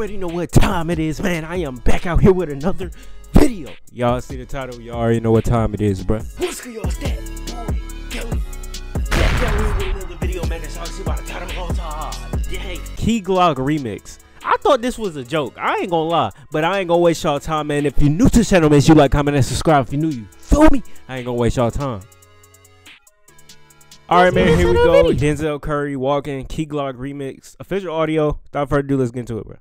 already know what time it is, man. I am back out here with another video. Y'all see the title? Y'all already know what time it is, bruh. What's good, y'all? Stat, boy, Kelly. Back out here with another video, man. That's all see about the title all time. Yay. Key Glock remix. I thought this was a joke. I ain't gonna lie, but I ain't gonna waste y'all time, man. If you're new to the channel, make sure you like, comment, and subscribe. If you're new, you feel me? I ain't gonna waste y'all time. All right, man. Here we go. Denzel Curry walking Key Glock remix official audio. Without further ado, let's get into it, bro.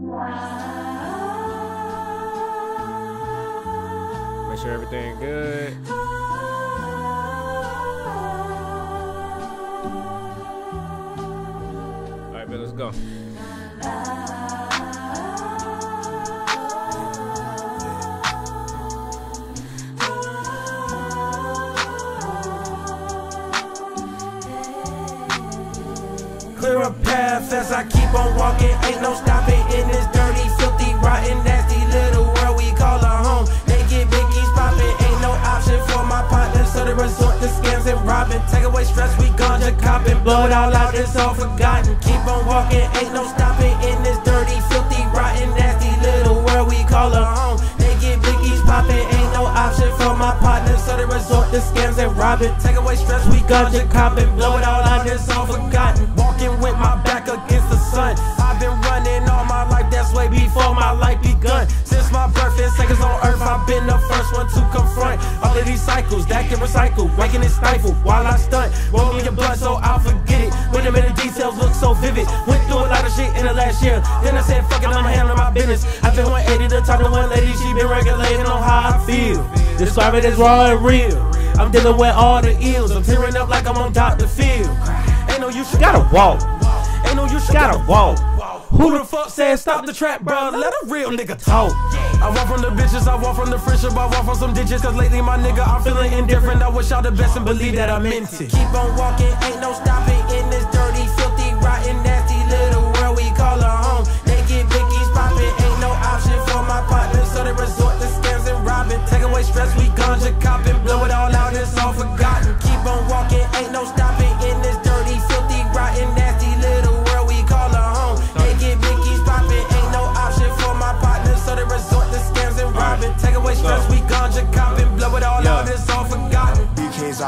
Make sure everything good. All right, man. Let's go. Clear a path as I keep on walking. Ain't no stopping in this dirty, filthy, rotten, nasty little world we call a home. They get biggies popping, ain't no option for my partners. So they resort to scams and robbing. Take away stress, we ganja copping. Blow it all out, it's all forgotten. Keep on walking, ain't no stopping in this dirty, filthy, rotten, nasty little world we call a home. They get biggies popping, ain't no option for my partners. So they resort to scams and robbing. Take away stress, we ganja copping. Blow it all out, it's all forgotten. Life begun. Since my birth and seconds on earth, I've been the first one to confront all of these cycles that get recycled, waking and stifled while I stunt. Roll me your blood so I'll forget it. When the minute details look so vivid. Went through a lot of shit in the last year. Then I said, fuck it, I'ma my business. I've been 180 to talk to one lady, she been regulating on how I feel. Describe it as raw and real. I'm dealing with all the ills. I'm tearing up like I'm on Dr. Phil. Ain't no use, you Gotta walk. Ain't no use, you Gotta walk. Who the fuck said stop the trap, bro? Let a real nigga talk. I walk from the bitches, I walk from the friendship, I walk from some ditches. Cause lately, my nigga, I'm feeling indifferent. I wish y'all the best and believe that I meant it. Keep on walking, ain't no stopping in this dirty, filthy, rotten, nasty little world we call a home. They get biggies popping, ain't no option for my partners. So they resort to scams and robbing. Take away stress, we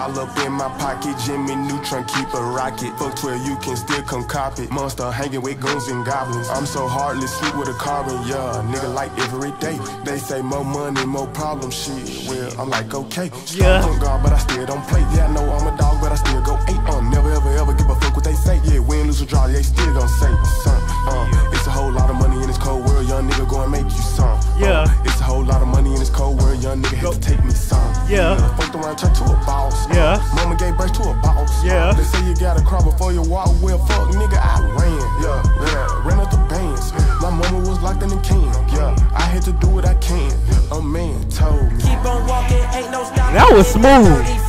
all up in my pocket, Jimmy Neutron keep a rocket. Fuck 12, you can still come cop it. Monster hanging with goons and goblins. I'm so heartless, sleep with a carbon, yeah. Nigga like every day. They say more money, more problems, shit. Well, I'm like, okay. Yeah. Strong guard, but I still don't play. Yeah, I know I'm a dog, but I still go eight. Uh, never ever ever give a fuck what they say. Yeah, win, lose or draw, they still gon' say, son. Uh, it's a whole lot of money in this cold world, young nigga go and make you some. Yeah. Uh, it's a whole lot of money in this cold world, young nigga had to take me some. Yeah. Fucked around, turned to a boss. Yeah. Mama gave birth to a boss. Yeah. They say you gotta crawl before you walk. Well, fuck, nigga, I ran. Yeah, yeah. Ran up the bands. My mama was locked in the can. Yeah. I had to do what I can. A man told me. Keep on walking, ain't no stopping. That was smooth.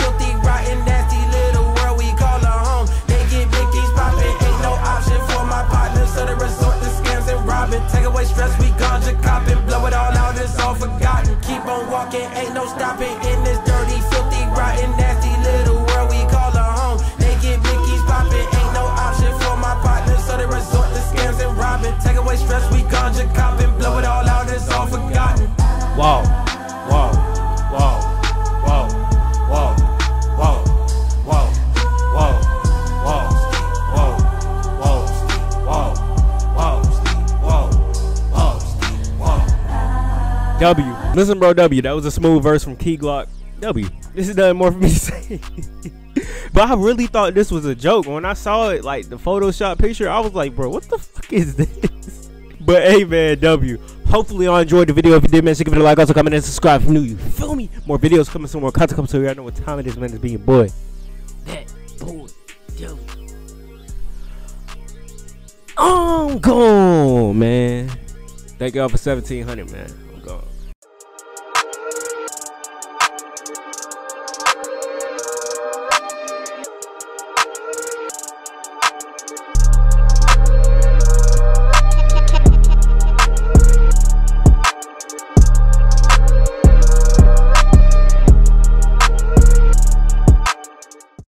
W. Listen, bro, W. That was a smooth verse from Key Glock. W. This is nothing more for me to say. but I really thought this was a joke. When I saw it, like the Photoshop picture, I was like, bro, what the fuck is this? But hey, man, W. Hopefully, y'all enjoyed the video. If you did, man, so give it a like. Also, comment and subscribe if new. You feel me? More videos coming soon. More content coming soon. Y'all know what time it is, man. It's being boy. That boy, W. I'm gone, man. Thank y'all for 1700, man.